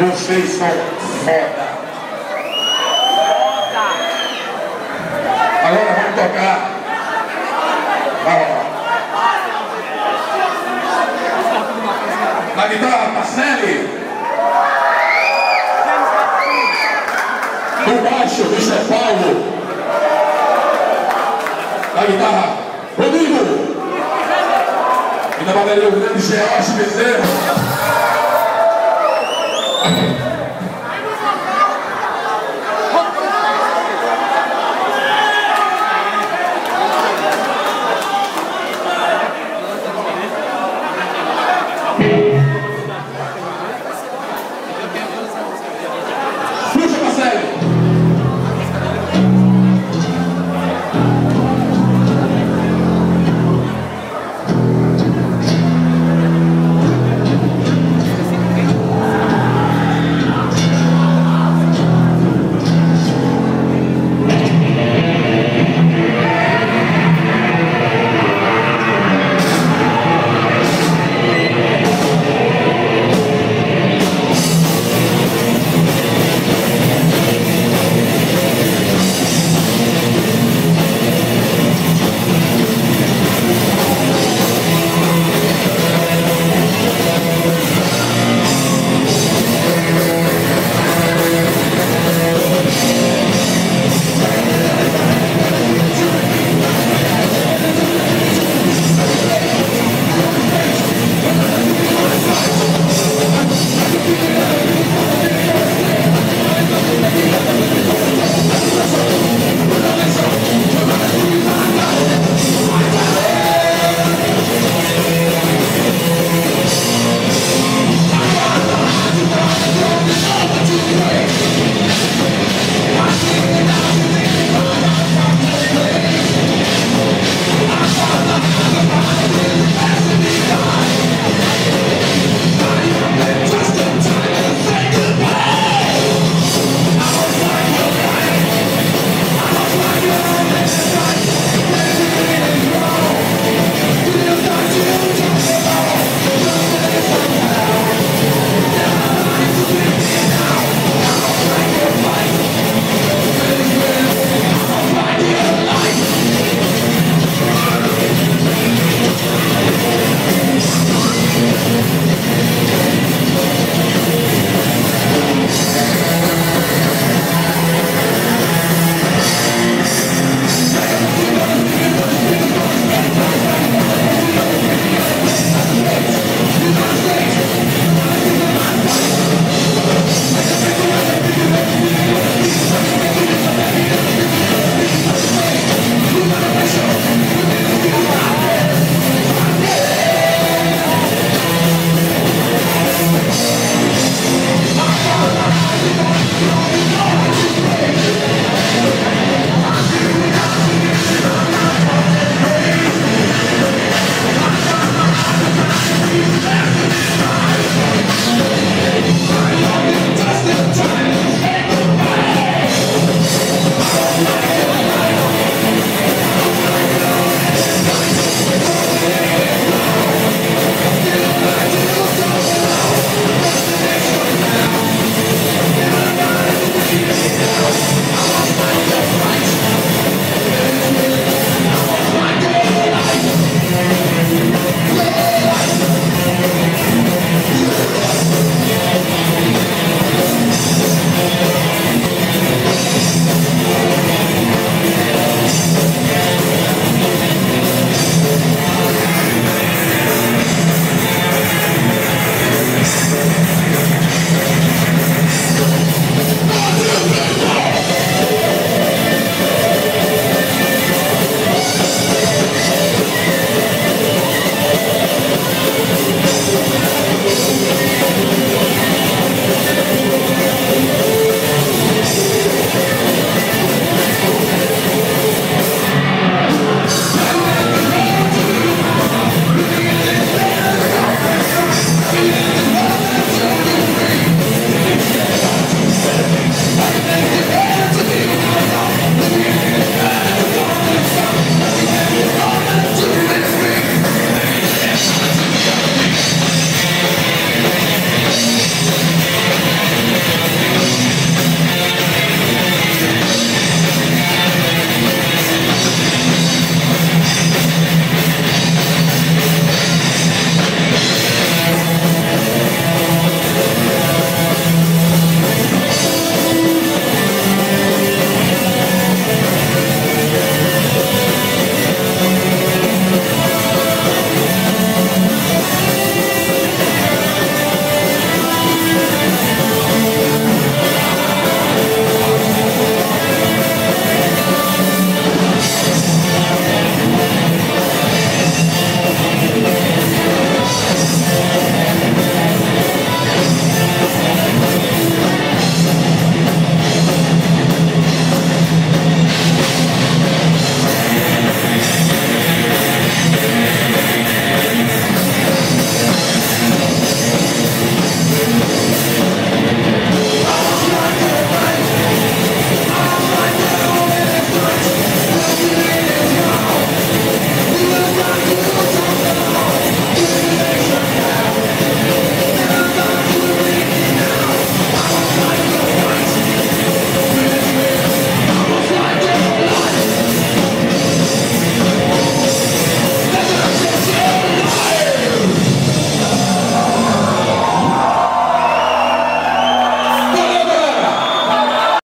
Vocês são foda. Agora vamos tocar. Rolar. Na guitarra, Marcele. No baixo, Mr. Paulo. Na guitarra, Rodrigo. E na bateria, o grande George Bezerra. Thank you.